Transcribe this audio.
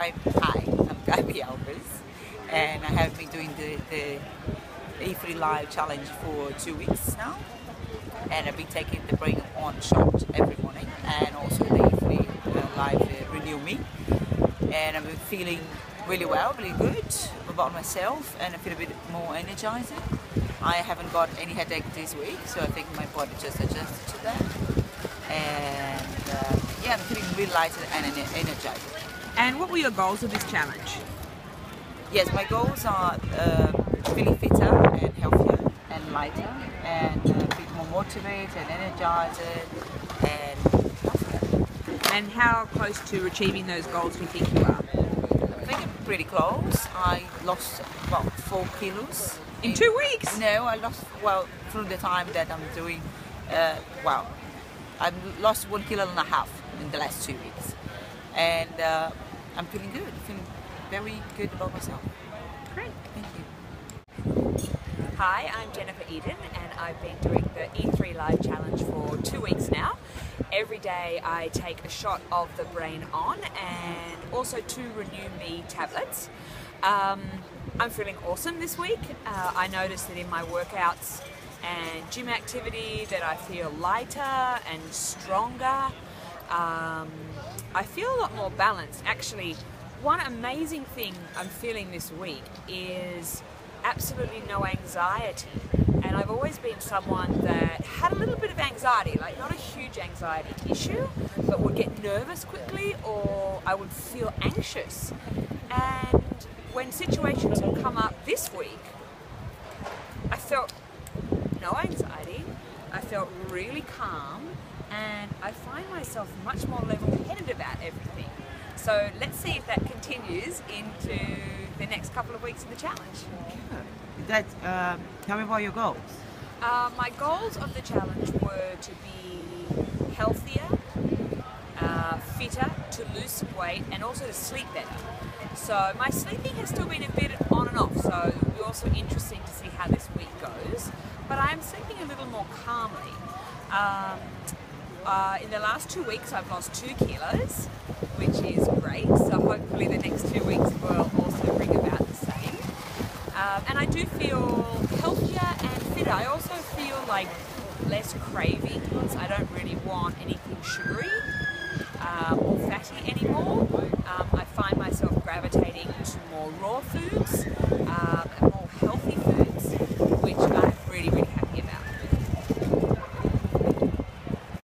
I'm hi, I'm Gaby Alves, and I have been doing the, the E3 Live challenge for two weeks now, and I've been taking the Brain On shot every morning, and also the E3 uh, Live uh, Renew Me, and been feeling really well, really good about myself, and I feel a bit more energizing. I haven't got any headache this week, so I think my body just adjusted to that, and uh, yeah, I'm feeling really light and energized. And what were your goals of this challenge? Yes, my goals are uh, feeling fitter and healthier and lighter and uh, a bit more motivated and energized and healthier. And how close to achieving those goals do you think you are? I think I'm pretty close. I lost about four kilos. In two weeks? No, I lost, well, through the time that I'm doing, uh, well, I've lost one kilo and a half in the last two weeks. And uh, I'm feeling good, I'm feeling very good about myself. Great. Thank you. Hi, I'm Jennifer Eden, and I've been doing the E3 Live Challenge for two weeks now. Every day I take a shot of the Brain On and also two Renew Me tablets. Um, I'm feeling awesome this week. Uh, I noticed that in my workouts and gym activity that I feel lighter and stronger. Um, I feel a lot more balanced. Actually, one amazing thing I'm feeling this week is absolutely no anxiety. And I've always been someone that had a little bit of anxiety, like not a huge anxiety issue, but would get nervous quickly or I would feel anxious. And when situations have come up this week, I felt no anxiety, I felt really calm, and I find myself much more level headed about everything. So let's see if that continues into the next couple of weeks of the challenge. That, um, tell me about your goals. Uh, my goals of the challenge were to be healthier, uh, fitter, to lose some weight, and also to sleep better. So my sleeping has still been a bit on and off, so it'll be also interesting to see how this week goes but I'm sleeping a little more calmly. Um, uh, in the last two weeks, I've lost two kilos, which is great. So hopefully, the next two weeks will also bring about the same. Um, and I do feel healthier and fitter. I also feel like less cravings. I don't really want anything sugary um, or fatty anymore. Um,